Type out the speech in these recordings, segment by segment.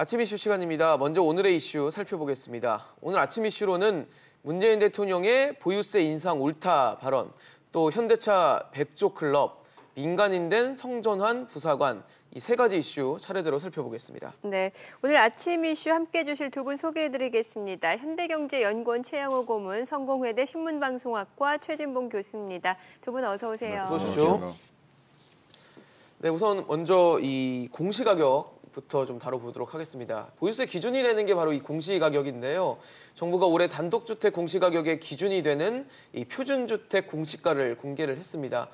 아침 이슈 시간입니다. 먼저 오늘의 이슈 살펴보겠습니다. 오늘 아침 이슈로는 문재인 대통령의 보유세 인상 옳다 발언, 또 현대차 백조 클럽, 민간인 된 성전환 부사관 이세 가지 이슈 차례대로 살펴보겠습니다. 네, 오늘 아침 이슈 함께해 주실 두 분 소개해드리겠습니다. 현대경제연구원 최양호 고문, 성공회대 신문방송학과 최진봉 교수입니다. 두 분 어서 오세요. 어서 오십시오. 네, 우선 먼저 이 공시가격 부터 좀 다뤄보도록 하겠습니다. 보유세 기준이 되는 게 바로 이 공시가격인데요. 정부가 올해 단독주택 공시가격의 기준이 되는 이 표준주택 공시가를 공개를 했습니다.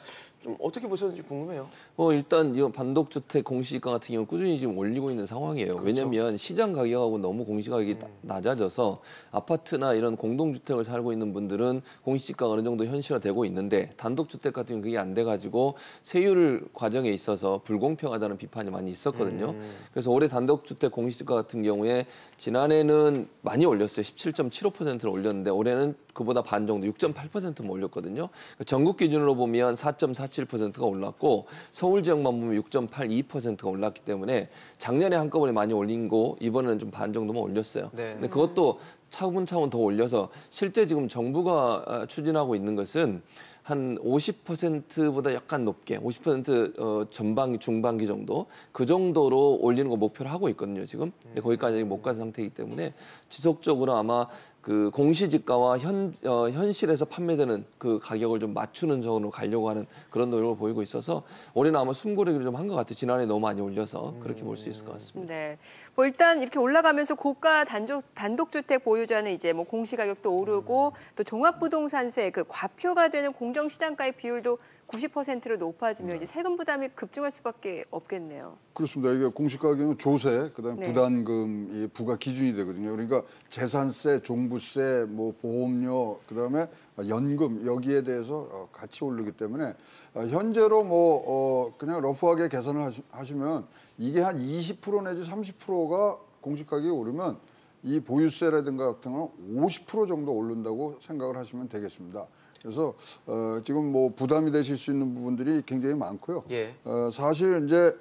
좀 어떻게 보셨는지 궁금해요. 뭐 일단 이건 반독주택 공시가 같은 경우 는 꾸준히 지금 올리고 있는 상황이에요. 그렇죠. 왜냐하면 시장 가격하고 너무 공시가격이 음. 나- 낮아져서 아파트나 이런 공동주택을 살고 있는 분들은 공시지가가 어느 정도 현실화되고 있는데 단독주택 같은 경우 그게 안 돼가지고 세율 과정에 있어서 불공평하다는 비판이 많이 있었거든요. 음. 그래서 올해 단독주택 공시지가 같은 경우에 지난해는 많이 올렸어요. 17.75%를 올렸는데 올해는 그보다 반 정도 6.8%만 올렸거든요. 그러니까 전국 기준으로 보면 4.47%가 올랐고 서울 지역만 보면 6.82%가 올랐기 때문에 작년에 한꺼번에 많이 올린 거 이번에는 좀 반 정도만 올렸어요. 네. 근데 그것도 차분차분 더 올려서 실제 지금 정부가 아, 추진하고 있는 것은 한 50%보다 약간 높게 50% 어, 전반기 중반기 정도 그 정도로 올리는 거 목표로 하고 있거든요 지금 근데 거기까지 아직 못 간 상태이기 때문에 지속적으로 아마 그 공시지가와 현 어, 현실에서 판매되는 그 가격을 좀 맞추는 쪽으로 가려고 하는 그런 노력을 보이고 있어서 올해는 아마 숨고르기를 좀 한 것 같아요 지난해 너무 많이 올려서 그렇게 볼 수 있을 것 같습니다. 네, 뭐 일단 이렇게 올라가면서 고가 단독 단독주택 보유자는 이제 뭐 공시가격도 오르고 또 종합부동산세 그 과표가 되는 공정시장가의 비율도 90%로 높아지면 이제 세금 부담이 급증할 수밖에 없겠네요. 그렇습니다. 이게 공시가격은 조세, 그다음 네. 부담금 이 부과 기준이 되거든요. 그러니까 재산세, 종부세, 뭐 보험료, 그다음에 연금 여기에 대해서 어, 같이 오르기 때문에 어, 현재로 뭐 어, 그냥 러프하게 계산을 하시, 하시면 이게 한 20% 내지 30%가 공시가격이 오르면 이 보유세라든가 같은 건 50% 정도 오른다고 생각을 하시면 되겠습니다. 그래서 어, 지금 뭐 부담이 되실 수 있는 부분들이 굉장히 많고요. 예. 어, 사실 이제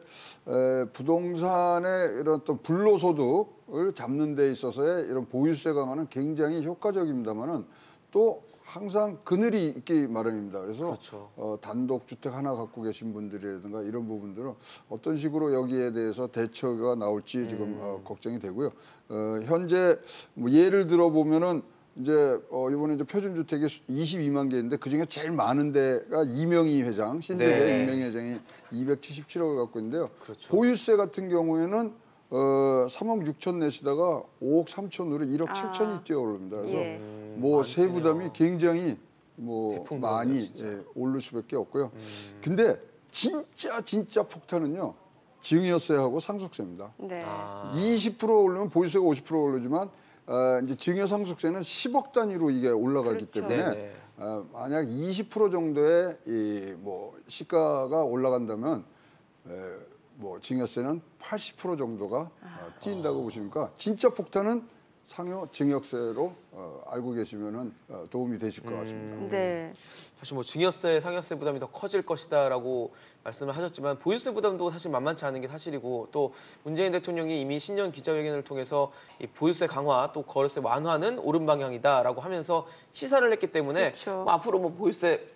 에, 부동산의 이런 또 불로소득을 잡는 데 있어서의 이런 보유세 강화는 굉장히 효과적입니다만은 또 항상 그늘이 있기 마련입니다. 그래서 그렇죠. 어, 단독 주택 하나 갖고 계신 분들이라든가 이런 부분들은 어떤 식으로 여기에 대해서 대처가 나올지 지금 어, 걱정이 되고요. 어, 현재 뭐 예를 들어 보면은 이제 어, 이번에 이제 표준 주택이 22만 개인데 그 중에 제일 많은 데가 이명희 회장 신세계 네. 이명희 회장이 277억을 갖고 있는데요. 그렇죠. 보유세 같은 경우에는 어, 3억 6천 내시다가 5억 3천으로 1억 아. 7천이 뛰어오릅니다. 그래서 예. 뭐 많군요. 세 부담이 굉장히 뭐 많이. 예, 오를 수밖에 없고요. 근데 진짜 진짜 폭탄은요 증여세하고 상속세입니다. 네. 아. 20% 오르면 보유세가 50% 오르지만 어, 이제 증여 상속세는 10억 단위로 이게 올라가기 그렇죠. 때문에 네네. 어, 만약 20% 정도의 이 뭐 시가가 올라간다면 에, 뭐 증여세는 80% 정도가 어, 뛴다고 보시니까 진짜 폭탄은 상여 증여세로 어, 알고 계시면은 어, 도움이 되실 것 같습니다. 네. 사실 뭐 증여세, 상여세 부담이 더 커질 것이다라고 말씀을 하셨지만 보유세 부담도 사실 만만치 않은 게 사실이고 또 문재인 대통령이 이미 신년 기자회견을 통해서 이 보유세 강화 또 거래세 완화는 옳은 방향이다라고 하면서 시사를 했기 때문에 그렇죠. 뭐 앞으로 뭐 보유세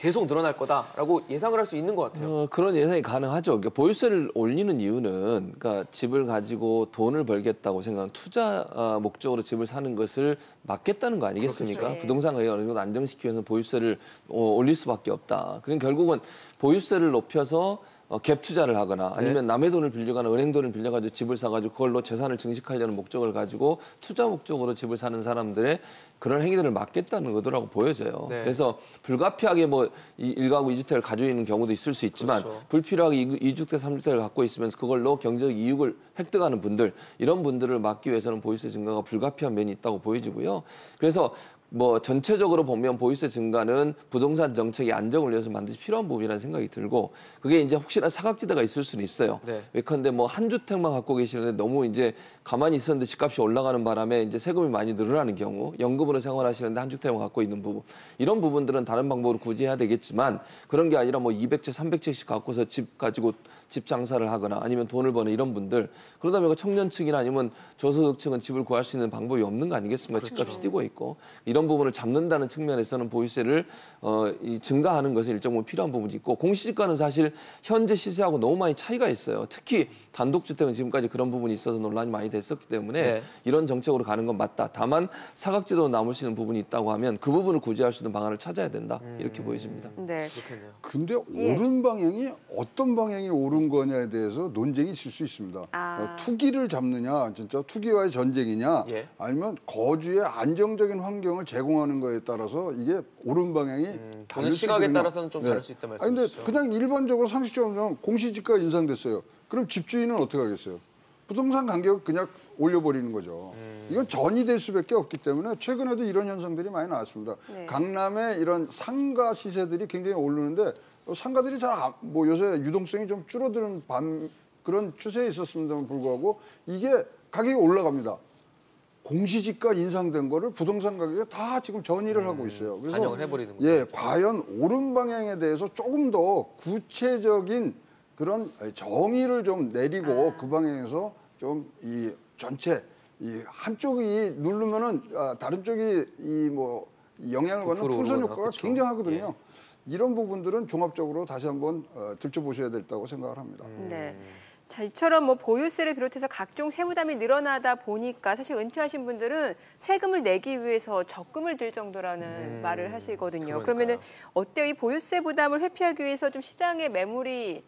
계속 늘어날 거다라고 예상을 할 수 있는 것 같아요. 어, 그런 예상이 가능하죠. 그러니까 보유세를 올리는 이유는 그러니까 집을 가지고 돈을 벌겠다고 생각하는 투자 어, 목적으로 집을 사는 것을 막겠다는 거 아니겠습니까? 그렇겠죠. 예. 부동산 가격을 어느 정도 안정시키기 위해서는 보유세를 어, 올릴 수밖에 없다. 그럼 결국은 보유세를 높여서 어, 갭 투자를 하거나 아니면 남의 돈을 빌려가는 은행 돈을 빌려가지고 집을 사가지고 그걸로 재산을 증식하려는 목적을 가지고 투자 목적으로 집을 사는 사람들의 그런 행위들을 막겠다는 거더라고 보여져요. 네. 그래서 불가피하게 뭐 이- 일가구 이주택을 가지고 있는 경우도 있을 수 있지만 그렇죠. 불필요하게 이- 이주택, 삼주택을 갖고 있으면서 그걸로 경제적 이익을 획득하는 분들 이런 분들을 막기 위해서는 보유세 증가가 불가피한 면이 있다고 보여지고요. 그래서 뭐 전체적으로 보면 보유세 증가는 부동산 정책의 안정을 위해서 반드시 필요한 부분이라는 생각이 들고 그게 이제 혹시나 사각지대가 있을 수는 있어요. 네. 예컨대 뭐 한 주택만 갖고 계시는데 너무 이제 가만히 있었는데 집값이 올라가는 바람에 이제 세금이 많이 늘어나는 경우 연금으로 생활하시는데 한 주택만 갖고 있는 부분 이런 부분들은 다른 방법으로 구제해야 되겠지만 그런 게 아니라 뭐 200채, 300채씩 갖고서 집 가지고 집 장사를 하거나 아니면 돈을 버는 이런 분들 그러다 보니까 청년 층이나 아니면 저소득층은 집을 구할 수 있는 방법이 없는 거 아니겠습니까? 집값이 뛰고 있고 이런 부분을 잡는다는 측면에서는 보유세를 어, 이 증가하는 것은 일정 부분 필요한 부분이 있고 공시지가는 사실 현재 시세하고 너무 많이 차이가 있어요. 특히 단독주택은 지금까지 그런 부분이 있어서 논란이 많이 됐었기 때문에 네. 이런 정책으로 가는 건 맞다. 다만 사각지대로 남을 수 있는 부분이 있다고 하면 그 부분을 구제할 수 있는 방안을 찾아야 된다. 이렇게 보여집니다. 네. 그렇겠네요. 근데 예. 옳은 방향이 어떤 방향이 옳은 거냐에 대해서 논쟁이 있을 수 있습니다. 아. 어, 투기를 잡느냐, 진짜 투기와의 전쟁이냐, 예. 아니면 거주의 안정적인 환경을 제공하는 거에 따라서 이게 옳은 방향이 보는 다를 수 시각에 있거든요. 따라서는 좀 다를 수 있다 아니, 근데 말씀이시죠? 그냥 일반적으로 상식적으로 공시지가 인상됐어요. 그럼 집주인은 어떻게 하겠어요? 부동산 가격 그냥 올려버리는 거죠. 음. 이건 전이 될 수밖에 없기 때문에 최근에도 이런 현상들이 많이 나왔습니다. 네. 강남의 이런 상가 시세들이 굉장히 오르는데 어, 상가들이 잘 뭐 요새 유동성이 좀 줄어드는 반 그런 추세에 있었음에도 불구하고 이게 가격이 올라갑니다. 공시지가 인상된 거를 부동산 가격에 다 지금 전이를 하고 있어요. 그래서 음. 반영을 해버리는 거죠. 예, 과연 옳은 방향에 대해서 조금 더 구체적인 그런 정의를 좀 내리고 그 방향에서 좀 이 전체 이 한쪽이 누르면은 아, 다른 쪽이 이 뭐 영향을 받는 풍선 효과가 그쵸. 굉장하거든요. 이런 부분들은 종합적으로 다시 한번 어, 들춰보셔야 된다고 생각을 합니다. 네. 자, 이처럼 뭐 보유세를 비롯해서 각종 세부담이 늘어나다 보니까 사실 은퇴하신 분들은 세금을 내기 위해서 적금을 들 정도라는 말을 하시거든요. 그러니까요. 그러면은 어때요? 이 보유세 부담을 회피하기 위해서 좀 시장의 매물이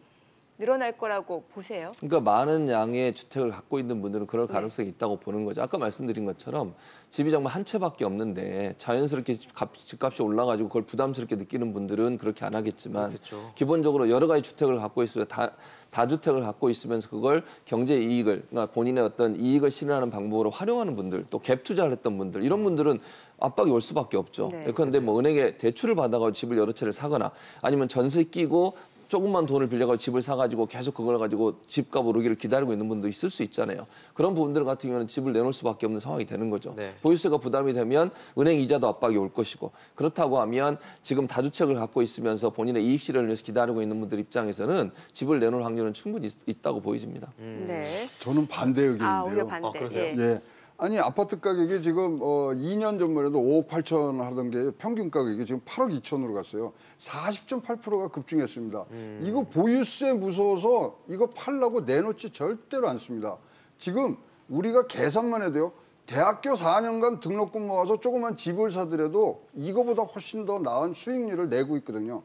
늘어날 거라고 보세요? 그러니까 많은 양의 주택을 갖고 있는 분들은 그럴 네. 가능성이 있다고 보는 거죠. 아까 말씀드린 것처럼 집이 정말 한 채밖에 없는데 자연스럽게 값- 집값이 올라가지고 그걸 부담스럽게 느끼는 분들은 그렇게 안 하겠지만 그렇겠죠. 기본적으로 여러 가지 주택을 갖고 있으면 다 다주택을 갖고 있으면서 그걸 경제 이익을 그러니까 본인의 어떤 이익을 실현하는 방법으로 활용하는 분들 또 갭 투자를 했던 분들 이런 분들은 압박이 올 수밖에 없죠. 네. 그런데 뭐 은행에 대출을 받아가지고 집을 여러 채를 사거나 아니면 전세 끼고 조금만 돈을 빌려가지고 집을 사가지고 계속 그걸 가지고 집값 오르기를 기다리고 있는 분도 있을 수 있잖아요. 그런 부분들 같은 경우는 집을 내놓을 수밖에 없는 상황이 되는 거죠. 네. 보유세가 부담이 되면 은행 이자도 압박이 올 것이고 그렇다고 하면 지금 다주택을 갖고 있으면서 본인의 이익 실현을 위해서 기다리고 있는 분들 입장에서는 집을 내놓을 확률은 충분히 있, 있다고 보여집니다. 네. 저는 반대 의견인데요. 아, 오히려 반대. 아, 그러세요? 예. 예. 아니 아파트 가격이 지금 어 2년 전만 해도 5억 8천 하던 게 평균 가격이 지금 8억 2천으로 갔어요. 40.8%가 급증했습니다. 이거 보유세 무서워서 이거 팔라고 내놓지 절대로 않습니다. 지금 우리가 계산만 해도요. 대학교 4년간 등록금 모아서 조그만 집을 사더라도 이거보다 훨씬 더 나은 수익률을 내고 있거든요.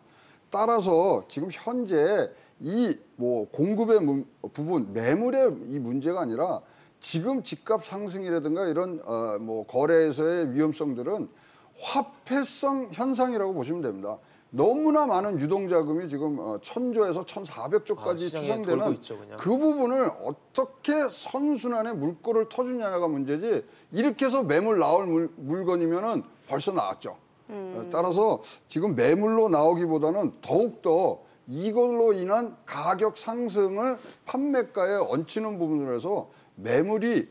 따라서 지금 현재 이 뭐 공급의 문- 부분 매물의 이 문제가 아니라 지금 집값 상승이라든가 이런 어 뭐 거래에서의 위험성들은 화폐성 현상이라고 보시면 됩니다. 너무나 많은 유동 자금이 지금 어, 천조에서 천사백조까지 아, 돌고 있죠. 그 부분을 어떻게 선순환의 물꼬를 터주냐가 문제지 이렇게 해서 매물 나올 물, 물건이면은 벌써 나왔죠. 어, 따라서 지금 매물로 나오기보다는 더욱더 이걸로 인한 가격 상승을 판매가에 얹히는 부분으로 해서 매물이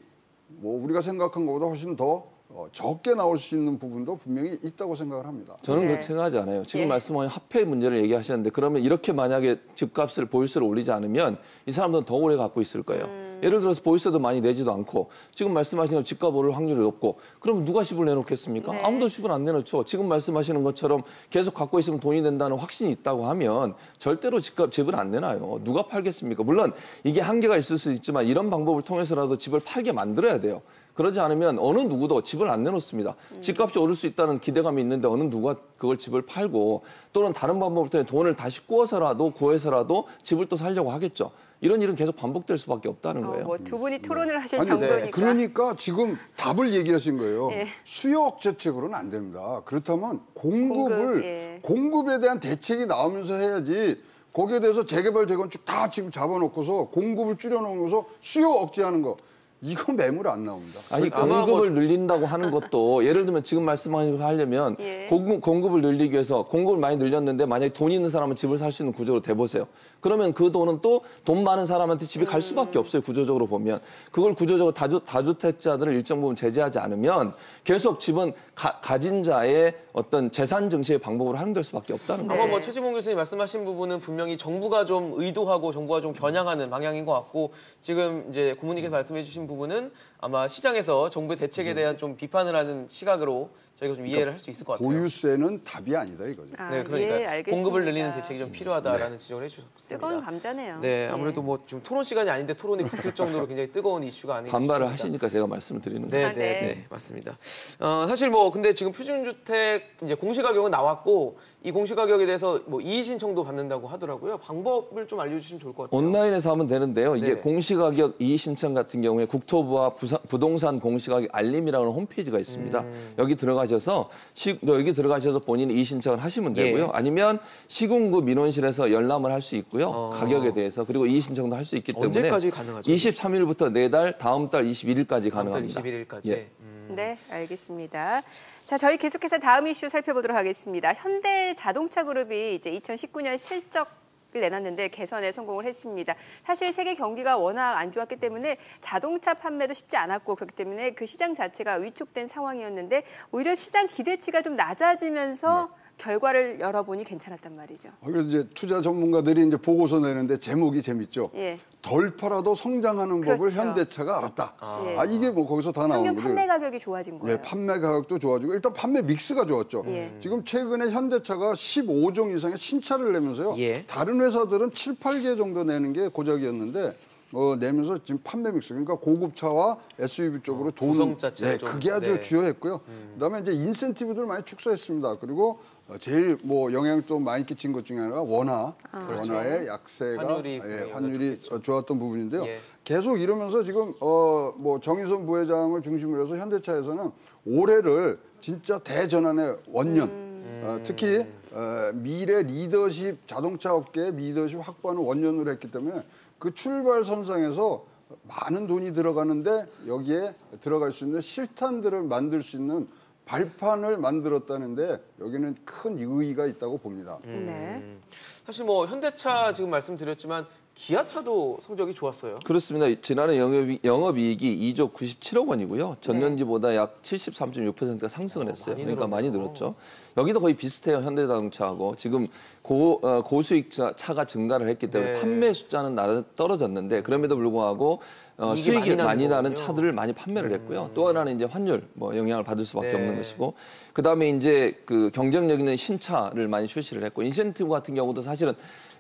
뭐 우리가 생각한 것보다 훨씬 더 어, 적게 나올 수 있는 부분도 분명히 있다고 생각을 합니다. 저는 네. 그렇게 생각하지 않아요. 지금 예. 말씀하신 화폐 문제를 얘기하셨는데 그러면 이렇게 만약에 집값을 보유세를 올리지 않으면 이 사람들은 더 오래 갖고 있을 거예요. 음. 예를 들어서 보유세도 많이 내지도 않고 지금 말씀하신 것 집값 오를 확률이 없고 그럼 누가 집을 내놓겠습니까? 네. 아무도 집을 안 내놓죠. 지금 말씀하시는 것처럼 계속 갖고 있으면 돈이 된다는 확신이 있다고 하면 절대로 집값 집을 안 내놔요. 누가 팔겠습니까? 물론 이게 한계가 있을 수 있지만 이런 방법을 통해서라도 집을 팔게 만들어야 돼요. 그러지 않으면 어느 누구도 집을 안 내놓습니다. 집값이 오를 수 있다는 기대감이 있는데 어느 누가 그걸 집을 팔고 또는 다른 방법을 통해 돈을 다시 구워서라도 구해서라도 집을 또 살려고 하겠죠. 이런 일은 계속 반복될 수밖에 없다는 어, 거예요. 뭐두 분이 토론을 하실 아니, 정도니까. 그러니까 지금 답을 얘기하신 거예요. 예. 수요 억제책으로는 안 됩니다. 그렇다면 공급을 공급, 예. 공급 에 대한 대책이 나오면서 해야지. 거기에 대해서 재개발 재건축 다 지금 잡아놓고서 공급을 줄여놓으면서 수요 억제하는 거 이거 매물 안 나옵니다. 아니 공급을 늘린다고 하는 것도 예를 들면 지금 말씀하신 거 하려면 예. 공급, 공급을 늘리기 위해서 공급을 많이 늘렸는데 만약에 돈 있는 사람은 집을 살 수 있는 구조로 돼보세요. 그러면 그 돈은 또 돈 많은 사람한테 집이 갈 수밖에 없어요. 구조적으로 보면 그걸 구조적으로 다주, 다주택자들을 일정 부분 제재하지 않으면 계속 집은 가, 가진 자의 어떤 재산 증시의 방법으로 활용될 수밖에 없다는 거죠. 아마 뭐 최지봉 교수님 말씀하신 부분은 분명히 정부가 좀 의도하고 정부가 좀 겨냥하는 방향인 것 같고 지금 이제 고문님께서 말씀해주신 부분은 아마 시장에서 정부의 대책에 대한 좀 비판을 하는 시각으로 저희가 좀 이해를 할 수 있을 것 같아요. 보유세는 답이 아니다 이거죠. 아, 네, 그러니까 예, 알겠습니다. 공급을 늘리는 대책이 좀 필요하다라는 지적을 해주셨습니다. 뜨거운 감자네요. 네, 아무래도 뭐좀 토론 시간이 아닌데 토론이 붙을 정도로 굉장히 뜨거운 이슈가 아닌가 반발을 싶습니다. 하시니까 제가 말씀을 드리는 네, 거예요. 아, 네, 네. 네, 맞습니다. 어, 사실 뭐 근데 지금 표준주택 이제 공시가격은 나왔고 이 공시가격에 대해서 뭐 이의 신청도 받는다고 하더라고요. 방법을 좀 알려주시면 좋을 것 같아요. 온라인에서 하면 되는데요. 이게 네. 공시가격 이의 신청 같은 경우에 국토부와 부산, 부동산 공시가격 알림이라는 홈페이지가 있습니다. 음. 여기 들어가셔서 시, 여기 들어가셔서 본인 이의 신청을 하시면 되고요. 예. 아니면 시군구 민원실에서 열람을 할 수 있고요. 어. 가격에 대해서 그리고 이의 신청도 할 수 있기 때문에 언제까지 가능하죠? 23일부터 내달 다음 달 21일까지 다음 달 가능합니다. 21일까지. 예. 네, 알겠습니다. 자, 저희 계속해서 다음 이슈 살펴보도록 하겠습니다. 현대 자동차 그룹이 이제 2019년 실적 을 내놨는데 개선에 성공을 했습니다. 사실 세계 경기가 워낙 안 좋았기 때문에 자동차 판매도 쉽지 않았고 그렇기 때문에 그 시장 자체가 위축된 상황이었는데 오히려 시장 기대치가 좀 낮아지면서 결과를 열어보니 괜찮았단 말이죠. 그래서 이제 투자 전문가들이 이제 보고서 내는데 제목이 재밌죠. 예. 덜 팔아도 성장하는 법을 그렇죠. 현대차가 알았다. 예. 아 이게 뭐 거기서 다 나온 평균 거죠. 판매 가격이 좋아진 거예요. 예, 판매 가격도 좋아지고 일단 판매 믹스가 좋았죠. 예. 지금 최근에 현대차가 15종 이상의 신차를 내면서요. 예. 다른 회사들은 7, 8개 정도 내는 게 고작이었는데 어, 내면서 지금 판매 믹스 그러니까 고급차와 SUV 쪽으로 돈 구성 자체가 네, 좀, 그게 아주 네. 음. 주요했고요. 그다음에 이제 인센티브들 많이 축소했습니다. 그리고 어, 제일 뭐 영향 또 많이 끼친 것 중에 하나가 원화, 원화의 약세가 환율이 예, 환율이 어, 좋았던 부분인데요. 예. 계속 이러면서 지금 어뭐 정의선 부회장을 중심으로 해서 현대차에서는 올해를 진짜 대전환의 원년. 어, 특히 어, 미래 리더십 자동차 업계의 리더십 확보하는 원년으로 했기 때문에 그 출발 선상에서 많은 돈이 들어가는데 여기에 들어갈 수 있는 실탄들을 만들 수 있는 발판을 만들었다는데 여기는 큰 의의가 있다고 봅니다. 네. 사실 뭐 현대차 지금 말씀드렸지만 기아차도 성적이 좋았어요. 그렇습니다. 지난해 영업이, 영업이익이 2조 97억 원이고요. 전년지보다 약 73.6%가 상승을 했어요. 많이 그러니까 많이 늘었네요. 늘었죠. 여기도 거의 비슷해요. 현대자동차하고 지금 고, 어, 고수익 차, 차가 증가를 했기 때문에 네. 판매 숫자는 나 떨어졌는데 그럼에도 불구하고 어, 수익이 많이 많이, 나는 나는. 차들을 많이 판매를 했고요. 또 하나는 이제 환율 뭐 영향을 받을 수밖에 네. 없는 것이고 그다음에 이제 그 경쟁력 있는 신차를 많이 출시를 했고 인센티브 같은 경우도 사실 은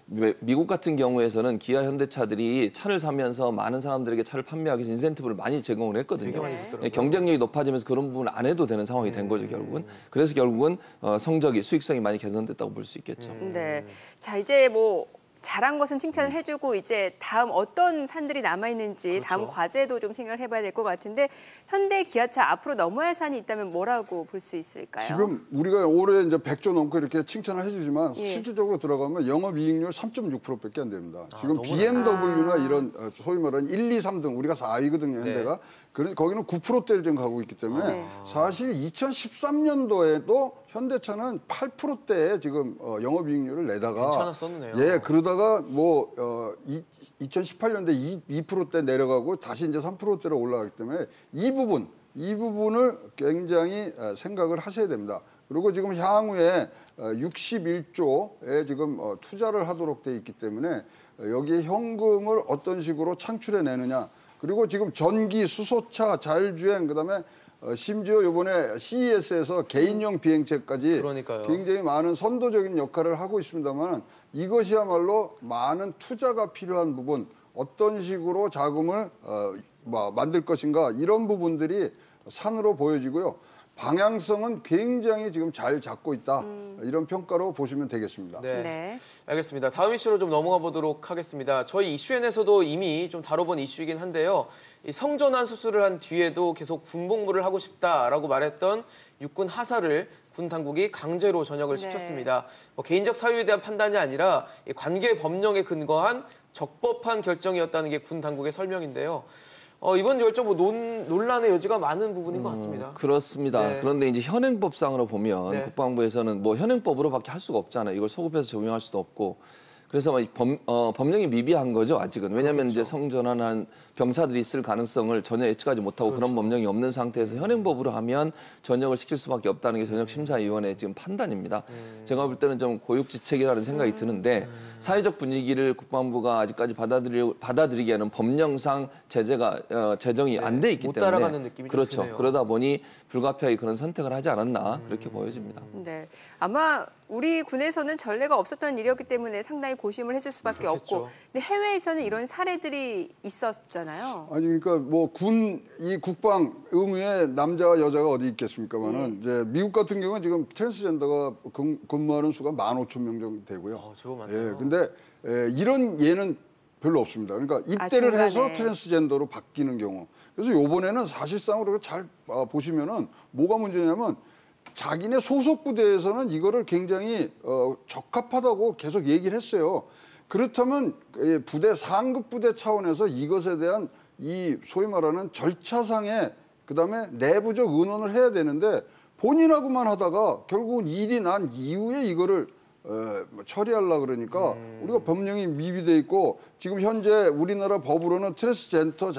미- 미국 같은 경우에서는 기아 현대차들이 차를 사면서 많은 사람들에게 차를 판매하기 위해서 인센티브를 많이 제공을 했거든요. 네. 경쟁력이 높아지면서 그런 부분 안 해도 되는 상황이 된 음. 거죠 결국은. 그래서 결국은 어, 성적이 수익성이 많이 개선됐다고 볼 수 있겠죠. 음. 네. 자, 이제 뭐 잘한 것은 칭찬을 해주고 이제 다음 어떤 산들이 남아 있는지 다음 그렇죠. 과제도 좀 생각을 해봐야 될 것 같은데 현대 기아차 앞으로 넘어야 할 산이 있다면 뭐라고 볼 수 있을까요? 지금 우리가 올해 이제 100조 넘고 이렇게 칭찬을 해주지만 예. 실질적으로 들어가면 영업이익률 3.6%밖에 안 됩니다. 지금 너무 BMW나 아. 이런 어, 소위 말하는 1, 2, 3등 우리가 4위거든요. 현대가. 그래서 거기는 9%대를 지금 가고 있기 때문에 네. 사실 2013년도에도 현대차는 8%대에 지금 어, 영업이익률을 내다가 괜찮았었네요. 예, 그러다가 뭐 어, 이, 2018년대 2, 2%대 내려가고 다시 이제 3%대로 올라가기 때문에 이 부분 이 부분을 굉장히 어, 생각을 하셔야 됩니다. 그리고 지금 향후에 어, 61조에 지금 어, 투자를 하도록 돼 있기 때문에 어, 여기에 현금을 어떤 식으로 창출해 내느냐. 그리고 지금 전기, 수소차, 자율주행 그다음에 어, 심지어 이번에 CES에서 개인용 비행체까지 그러니까요. 굉장히 많은 선도적인 역할을 하고 있습니다만 이것이야말로 많은 투자가 필요한 부분 어떤 식으로 자금을 어, 뭐 만들 것인가 이런 부분들이 산으로 보여지고요. 방향성은 굉장히 지금 잘 잡고 있다 이런 평가로 보시면 되겠습니다. 네. 네. 알겠습니다. 다음 이슈로 좀 넘어가 보도록 하겠습니다. 저희 이슈엔에서도 이미 좀 다뤄본 이슈이긴 한데요. 이 성전환 수술을 한 뒤에도 계속 군복무를 하고 싶다라고 말했던 육군 하사를 군 당국이 강제로 전역을 네. 시켰습니다. 뭐 개인적 사유에 대한 판단이 아니라 이 관계 법령에 근거한 적법한 결정이었다는 게 군 당국의 설명인데요. 어, 이번 결정 뭐 논, 논란의 여지가 많은 부분인 것 같습니다. 그렇습니다. 네. 그런데 이제 현행법상으로 보면 네. 국방부에서는 뭐 현행법으로밖에 할 수가 없잖아요. 이걸 소급해서 적용할 수도 없고 그래서 막 범, 어, 법령이 미비한 거죠 아직은 왜냐하면 이제 성전환한 병사들이 있을 가능성을 전혀 예측하지 못하고 그런 법령이 없는 상태에서 현행법으로 하면 전역을 시킬 수밖에 없다는 게 전역 심사위원회 지금 판단입니다. 제가 볼 때는 좀 고육지책이라는 생각이 드는데 사회적 분위기를 국방부가 아직까지 받아들이, 받아들이기에는 법령상 제재가 어, 제정이 안돼 있기 못 때문에 따라가는 느낌이 좀 그렇죠. 드네요. 그러다 보니 불가피하게 그런 선택을 하지 않았나 그렇게 보여집니다. 네. 아마 우리 군에서는 전례가 없었던 일이었기 때문에 상당히 고심을 해줄 수밖에 그렇겠죠. 없고, 근데 해외에서는 이런 사례들이 있었잖아요. 아니 그러니까 뭐 군 이 국방 의무에 남자와 여자가 어디 있겠습니까만은 네. 이제 미국 같은 경우는 지금 트랜스젠더가 근- 근무하는 수가 15,000명 정도 되고요. 어, 제법 많네요. 예, 근데 에, 이런 예는 별로 없습니다. 그러니까 입대를 중간에. 해서 트랜스젠더로 바뀌는 경우. 그래서 요번에는 사실상으로 잘 아, 보시면은 뭐가 문제냐면 자기네 소속 부대에서는 이거를 굉장히 어, 적합하다고 계속 얘기를 했어요. 그렇다면 예, 부대 상급 부대 차원에서 이것에 대한 이 소위 말하는 절차상의 그다음에 내부적 의논을 해야 되는데 본인하고만 하다가 결국은 일이 난 이후에 이거를 어, 뭐 처리하려 그러니까 우리가 법령이 미비돼 있고 지금 현재 우리나라 법으로는 트랜스젠더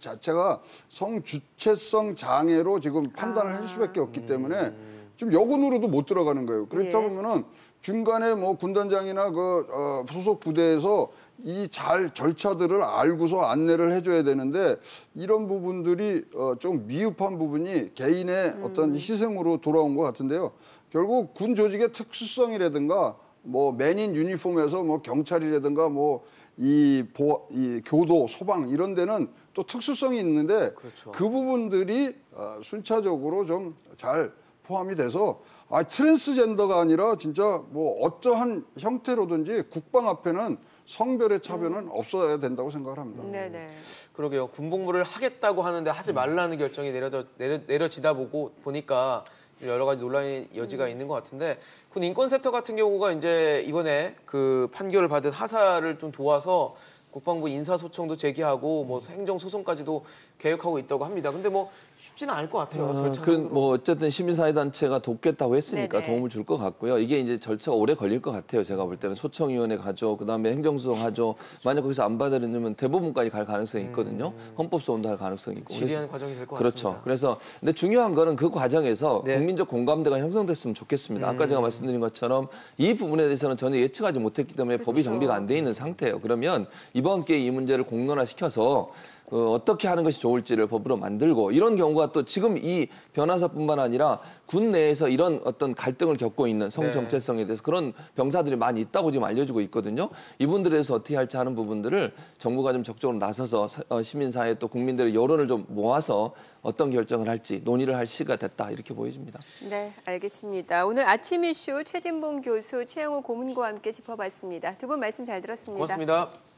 자, 자체가 성주체성 장애로 지금 판단을 할 수밖에 없기 때문에 지금 여군으로도 못 들어가는 거예요. 그렇다 예. 보면은 중간에 뭐 군단장이나 그 어, 소속 부대에서 이 잘 절차들을 알고서 안내를 해줘야 되는데 이런 부분들이 어, 좀 미흡한 부분이 개인의 어떤 희생으로 돌아온 것 같은데요. 결국 군 조직의 특수성이라든가 뭐 맨인 유니폼에서 뭐 경찰이라든가 뭐 이 보, 이 교도, 소방 이런 데는 또 특수성이 있는데 그렇죠. 그 부분들이 어, 순차적으로 좀 잘 포함이 돼서 아 트랜스젠더가 아니라 진짜 뭐 어떠한 형태로든지 국방 앞에는 성별의 차별은 없어야 된다고 생각을 합니다. 네네. 그러게요. 군복무를 하겠다고 하는데 하지 말라는 결정이 내려져 내려, 내려지다 보고 보니까 여러 가지 논란의 여지가 있는 것 같은데 군 인권센터 같은 경우가 이제 이번에 그 판결을 받은 하사를 좀 도와서 국방부 인사소송도 제기하고 뭐 행정소송까지도 계획하고 있다고 합니다. 근데 뭐 쉽지는 않을 것 같아요. 어, 절차가. 그뭐 어쨌든 시민사회단체가 돕겠다고 했으니까 네네. 도움을 줄 것 같고요. 이게 이제 절차가 오래 걸릴 것 같아요. 제가 볼 때는 소청위원회 가죠. 그다음에 행정소송 하죠. 만약 거기서 안 받아들이면 대법원까지 갈 가능성이 있거든요. 헌법소원도 할 가능성이 있고. 지리한 과정이 될것 그렇죠. 같습니다. 그래서 근데 중요한 거는 그 과정에서 네. 음. 국민적 공감대가 형성됐으면 좋겠습니다. 아까 제가 말씀드린 것처럼 이 부분에 대해서는 전혀 예측하지 못했기 때문에 법이 그렇죠. 정비가 안 돼 있는 상태예요. 그러면 이번 기회에 이 문제를 공론화시켜서 어, 어떻게 하는 것이 좋을지를 법으로 만들고 이런 경우가 또 지금 이 변호사뿐만 아니라 군 내에서 이런 어떤 갈등을 겪고 있는 네. 성 정체성에 대해서 그런 병사들이 많이 있다고 지금 알려지고 있거든요. 이분들에 대해서 어떻게 할지 하는 부분들을 정부가 좀 적극적으로 나서서 사- 어, 시민사회 또 국민들의 여론을 좀 모아서 어떤 결정을 할지 논의를 할 시기가 됐다 이렇게 보여집니다. 네, 알겠습니다. 오늘 아침 이슈 최진봉 교수, 최영호 고문과 함께 짚어봤습니다. 두 분 말씀 잘 들었습니다. 고맙습니다.